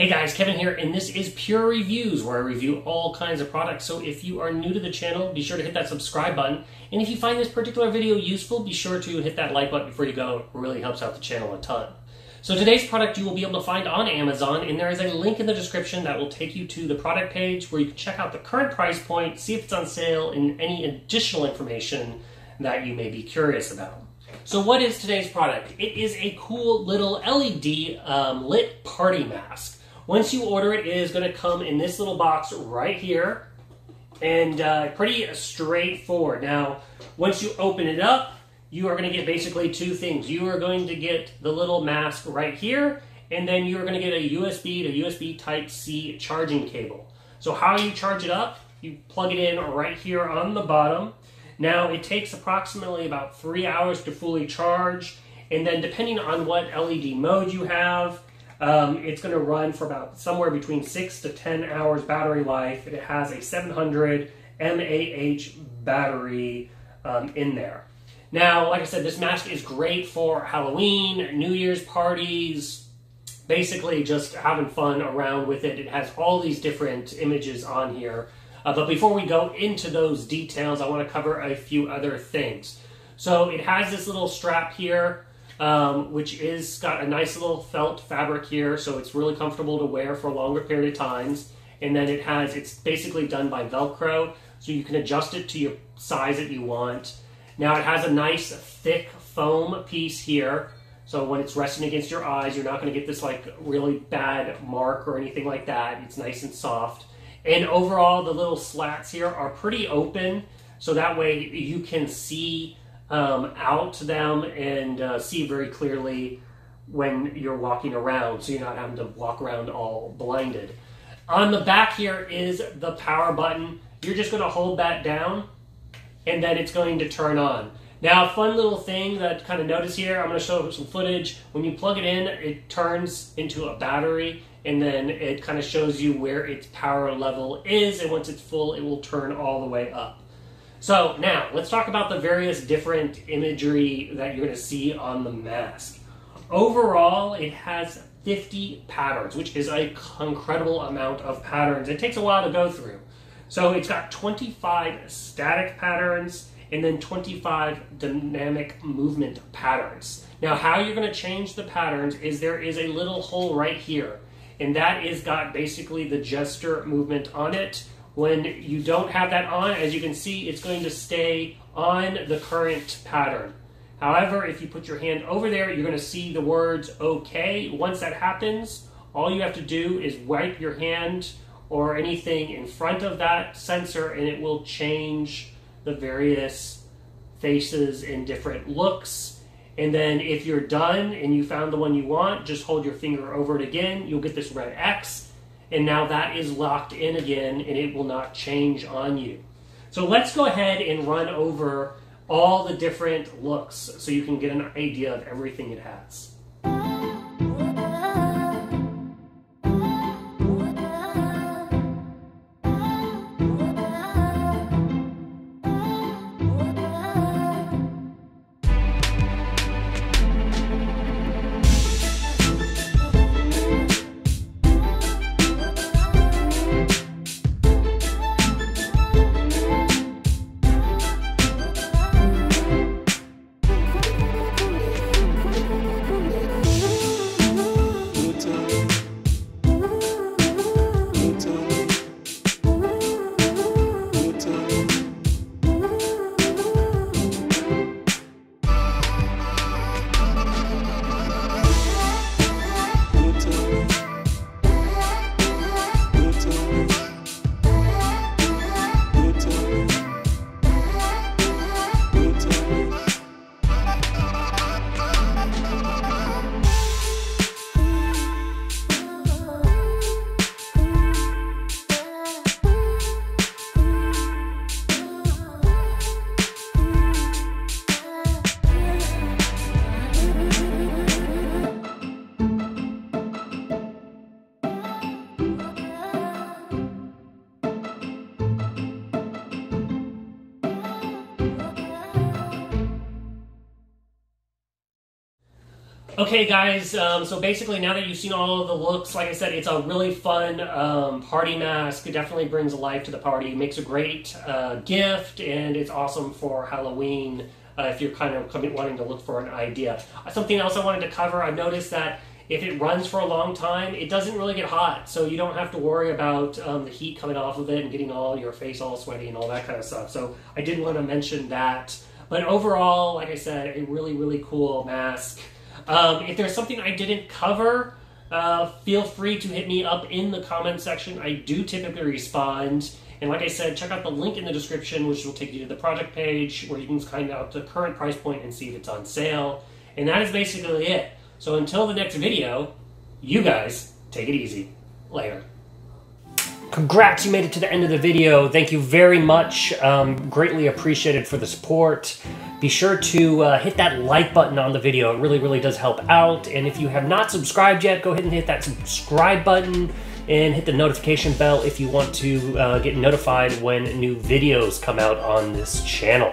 Hey guys, Kevin here, and this is Pure Reviews, where I review all kinds of products. So if you are new to the channel, be sure to hit that subscribe button. And if you find this particular video useful, be sure to hit that like button before you go. It really helps out the channel a ton. So today's product you will be able to find on Amazon, and there is a link in the description that will take you to the product page where you can check out the current price point, see if it's on sale, and any additional information that you may be curious about. So what is today's product? It is a cool little LED um, lit party mask. Once you order it, it is going to come in this little box right here, and uh, pretty straightforward. Now, once you open it up, you are going to get basically two things. You are going to get the little mask right here, and then you're going to get a USB to USB Type-C charging cable. So how you charge it up, you plug it in right here on the bottom. Now, it takes approximately about three hours to fully charge, and then depending on what LED mode you have, um, it's going to run for about somewhere between 6 to 10 hours battery life. It has a 700 mAh battery um, in there. Now, like I said, this mask is great for Halloween, New Year's parties, basically just having fun around with it. It has all these different images on here. Uh, but before we go into those details, I want to cover a few other things. So it has this little strap here um, which is got a nice little felt fabric here, so it's really comfortable to wear for a longer period of times. And then it has, it's basically done by Velcro, so you can adjust it to your size that you want. Now it has a nice thick foam piece here, so when it's resting against your eyes, you're not going to get this like really bad mark or anything like that. It's nice and soft. And overall, the little slats here are pretty open, so that way you can see um, out to them and uh, see very clearly when you're walking around, so you're not having to walk around all blinded. On the back here is the power button. You're just going to hold that down, and then it's going to turn on. Now, fun little thing that kind of notice here, I'm going to show some footage. When you plug it in, it turns into a battery, and then it kind of shows you where its power level is, and once it's full, it will turn all the way up. So now let's talk about the various different imagery that you're going to see on the mask. Overall, it has 50 patterns, which is an incredible amount of patterns. It takes a while to go through. So it's got 25 static patterns and then 25 dynamic movement patterns. Now, how you're going to change the patterns is there is a little hole right here, and that is got basically the gesture movement on it. When you don't have that on, as you can see, it's going to stay on the current pattern. However, if you put your hand over there, you're going to see the words OK. Once that happens, all you have to do is wipe your hand or anything in front of that sensor and it will change the various faces and different looks. And then if you're done and you found the one you want, just hold your finger over it again. You'll get this red X and now that is locked in again and it will not change on you. So let's go ahead and run over all the different looks so you can get an idea of everything it has. Okay, guys, um, so basically now that you've seen all of the looks, like I said, it's a really fun um, party mask. It definitely brings life to the party. It makes a great uh, gift, and it's awesome for Halloween uh, if you're kind of coming, wanting to look for an idea. Something else I wanted to cover, I've noticed that if it runs for a long time, it doesn't really get hot, so you don't have to worry about um, the heat coming off of it and getting all your face all sweaty and all that kind of stuff. So I did want to mention that. But overall, like I said, a really, really cool mask. Um, if there's something I didn't cover, uh, feel free to hit me up in the comment section. I do typically respond. And like I said, check out the link in the description, which will take you to the project page where you can find out the current price point and see if it's on sale. And that is basically it. So until the next video, you guys take it easy. Later. Congrats, you made it to the end of the video. Thank you very much. Um, greatly appreciated for the support. Be sure to uh, hit that like button on the video. It really, really does help out. And if you have not subscribed yet, go ahead and hit that subscribe button and hit the notification bell if you want to uh, get notified when new videos come out on this channel.